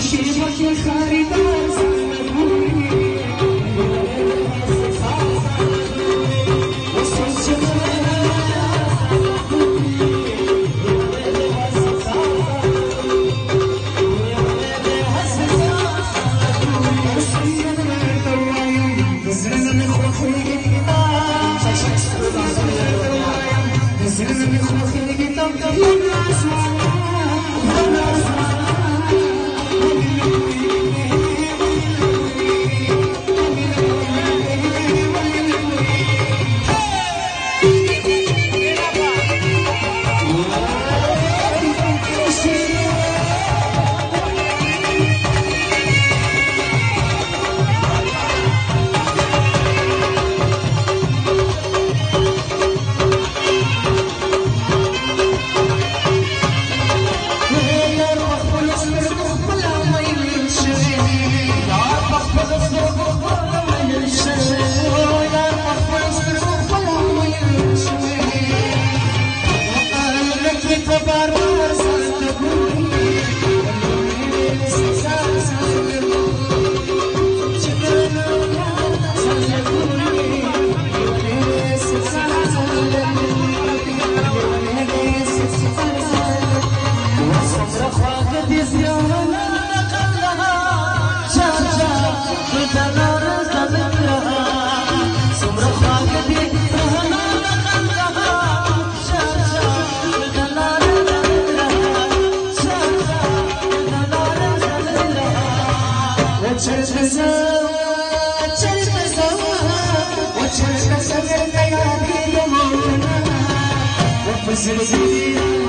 Shiva Kirtan pues